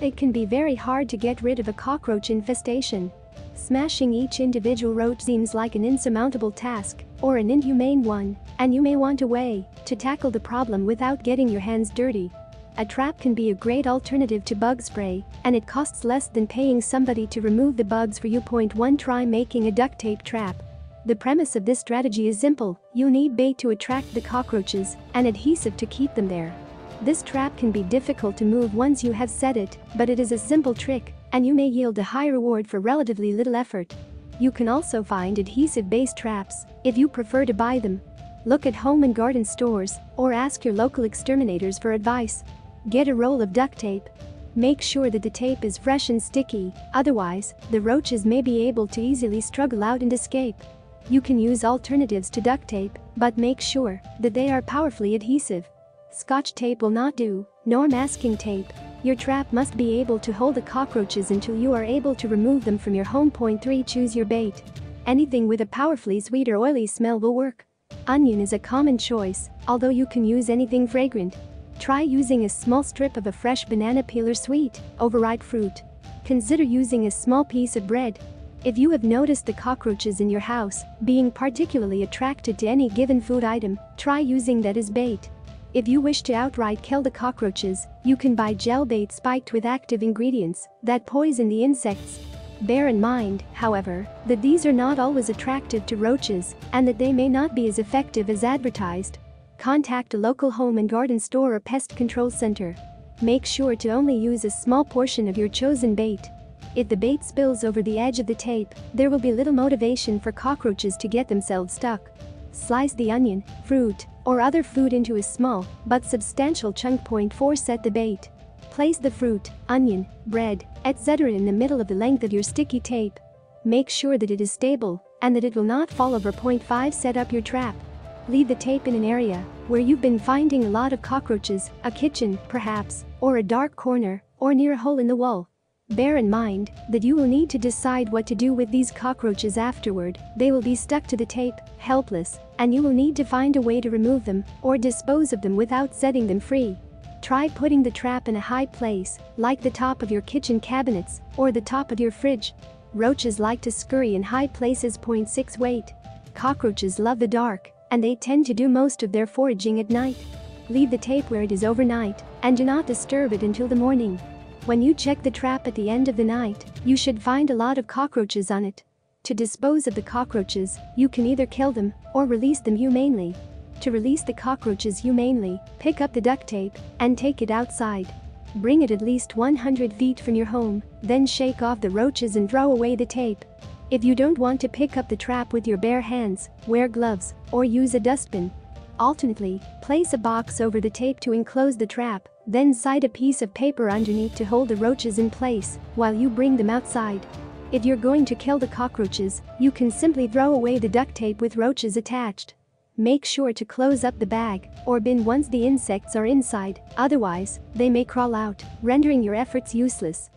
It can be very hard to get rid of a cockroach infestation. Smashing each individual roach seems like an insurmountable task, or an inhumane one, and you may want a way to tackle the problem without getting your hands dirty. A trap can be a great alternative to bug spray, and it costs less than paying somebody to remove the bugs for you. Point 1 Try making a duct tape trap. The premise of this strategy is simple you need bait to attract the cockroaches and adhesive to keep them there. This trap can be difficult to move once you have set it, but it is a simple trick, and you may yield a high reward for relatively little effort. You can also find adhesive-based traps, if you prefer to buy them. Look at home and garden stores, or ask your local exterminators for advice. Get a roll of duct tape. Make sure that the tape is fresh and sticky, otherwise, the roaches may be able to easily struggle out and escape. You can use alternatives to duct tape, but make sure that they are powerfully adhesive. Scotch tape will not do, nor masking tape. Your trap must be able to hold the cockroaches until you are able to remove them from your home. Point 3 Choose your bait. Anything with a powerfully sweet or oily smell will work. Onion is a common choice, although you can use anything fragrant. Try using a small strip of a fresh banana peel or sweet, overripe fruit. Consider using a small piece of bread. If you have noticed the cockroaches in your house being particularly attracted to any given food item, try using that as bait. If you wish to outright kill the cockroaches, you can buy gel bait spiked with active ingredients that poison the insects. Bear in mind, however, that these are not always attractive to roaches and that they may not be as effective as advertised. Contact a local home and garden store or pest control center. Make sure to only use a small portion of your chosen bait. If the bait spills over the edge of the tape, there will be little motivation for cockroaches to get themselves stuck. Slice the onion, fruit, or other food into a small but substantial chunk. Point 4 Set the bait. Place the fruit, onion, bread, etc. in the middle of the length of your sticky tape. Make sure that it is stable and that it will not fall over. Point 5 Set up your trap. Leave the tape in an area where you've been finding a lot of cockroaches, a kitchen, perhaps, or a dark corner, or near a hole in the wall. Bear in mind that you will need to decide what to do with these cockroaches afterward, they will be stuck to the tape, helpless, and you will need to find a way to remove them or dispose of them without setting them free. Try putting the trap in a high place, like the top of your kitchen cabinets or the top of your fridge. Roaches like to scurry in high places. 6 Wait. Cockroaches love the dark, and they tend to do most of their foraging at night. Leave the tape where it is overnight, and do not disturb it until the morning. When you check the trap at the end of the night, you should find a lot of cockroaches on it. To dispose of the cockroaches, you can either kill them or release them humanely. To release the cockroaches humanely, pick up the duct tape and take it outside. Bring it at least 100 feet from your home, then shake off the roaches and throw away the tape. If you don't want to pick up the trap with your bare hands, wear gloves or use a dustbin. Alternately, place a box over the tape to enclose the trap, then side a piece of paper underneath to hold the roaches in place while you bring them outside. If you're going to kill the cockroaches, you can simply throw away the duct tape with roaches attached. Make sure to close up the bag or bin once the insects are inside, otherwise, they may crawl out, rendering your efforts useless.